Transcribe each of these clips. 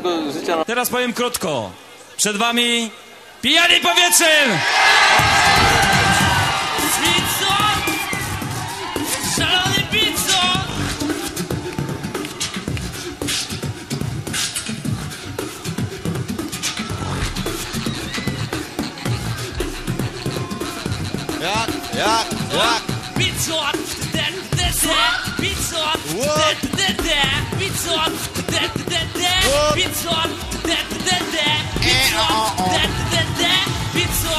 tego życia Teraz powiem krótko. Przed wami pijani powietrzem! Jak, jak, jak? Pizzo! De, de, de. Pizzo! Eh, oh, oh. De, de, de. Pizzo!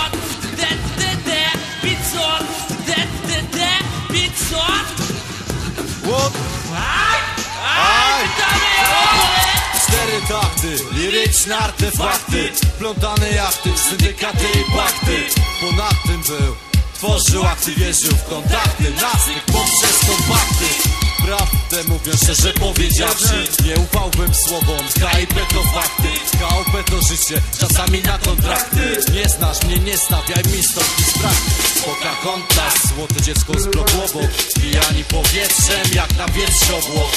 De, de, de. Pizzo! De, de, de. Pizzo! Łop, cztery takty, liryczne artefakty Plątane jachty, syndykaty i pakty Ponad tym był, tworzył akty, wierzył w kontakty Nas poprzez Mówiąc szczerze powiedziawszy Nie ufałbym słowom, KIP to fakty KOP to życie, czasami na kontrakty Nie znasz mnie, nie stawiaj mi stopki z praktyk Pocahontas, złote dziecko z bloku obok Pijani powietrzem, jak na wietrze obłok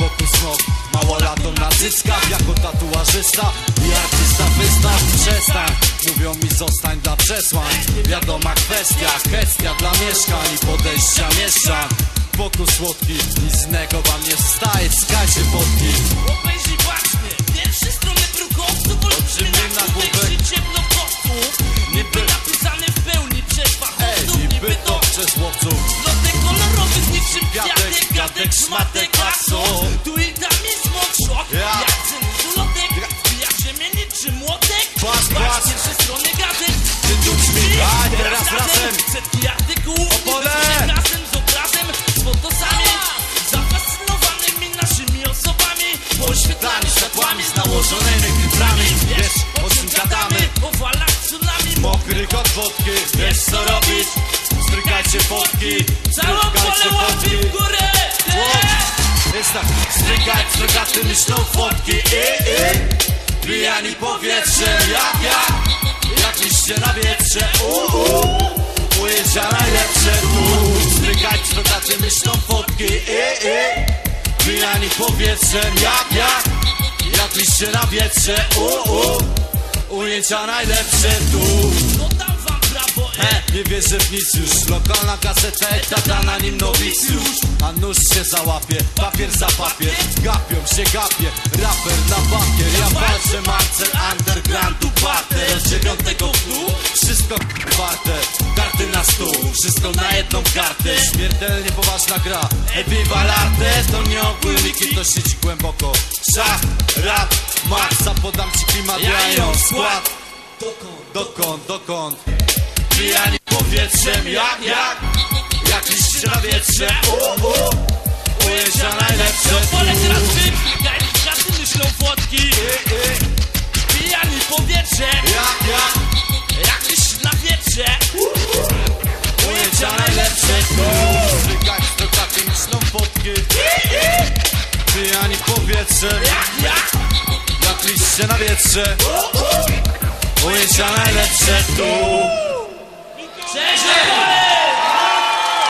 Wokół smok, mało lato na cyckach Jako tatuażysta i artysta wyznaw Przestań, mówią mi zostań dla przesłań. Wiadoma kwestia, kwestia dla mieszkań I podejścia mieszczan Wokół słodki, nic innego wam nie staje Skajcie fotki. Obejrzyj bacznie, pierwsze strony drukowców Olbrzymie Olbrzymie na kubek ciemnokowców Niby napisane w pełni przez Ej, fachowców niby to przez chłopców. Lotek kolorowych niczym Kwiatek, kwiatek, kwiatek, gadek, szmatek, lasso Tu i tam jest mokszok, Ja. jak ceny lotek Wbija ziemię niczym młotek? Patrz, Patrz, pierwsze strony gadek. Ty tu brzmi, a teraz razem? Setki artykułów, nałożonymi filtrami Wiesz, o czym gadamy. O falach tsunami. Mokrych od wodki, wiesz co robić Strykajcie fotki, Całą pole fotki w górę. Jest tak, strykać, strykaty myślą fotki. I, i, pijani powietrzem Jak, jak, jak liście na wietrze? U, u, ujęcia najlepsze. Tu, strykać, strykaty myślą fotki. I, i, pijani powietrzem Jak, jak, jak liście na wietrze U, u, ujęcia najlepsze Tu. No dam wam brawo, e. He, nie wierzę w nic już. Lokalna gazeta, etada na nim nowicjusz A nóż się załapie, papier za papier. Gapią się, gapie, raper na papier Ja walczę marcel undergroundu parter. Od dziewiątego w dół, wszystko warte. Karty na stół, wszystko na jedną kartę. Śmiertelnie poważna gra. Eviva l'arte, to nie ogólniki, to siedzi głęboko. Szach, podam ci klimat Ja ją skład. Dokąd, dokąd Pijani powietrzem, jak, jak? Jak liście na wietrze U, u, ujęcia najlepsze Pole teraz wypikaj, każdy myślą fotki I, i, Pijani powietrze, Jak, jak? Jak liść na wietrze Ujęcia najlepsze liście na wietrze Ujęcia najlepsze tu